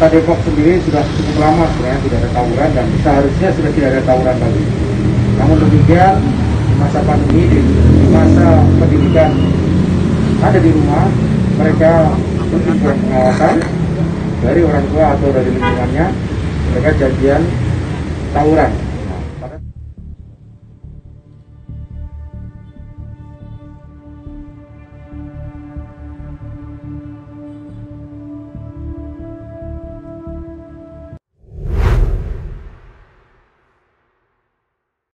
Kota Depok sendiri sudah cukup lama sebenarnya tidak ada tawuran dan seharusnya sudah tidak ada tawuran lagi. Namun demikian masa pandemi di masa pendidikan ada di rumah mereka mungkin kurang pengawasan dari orang tua atau dari lingkungannya mereka janjian tawuran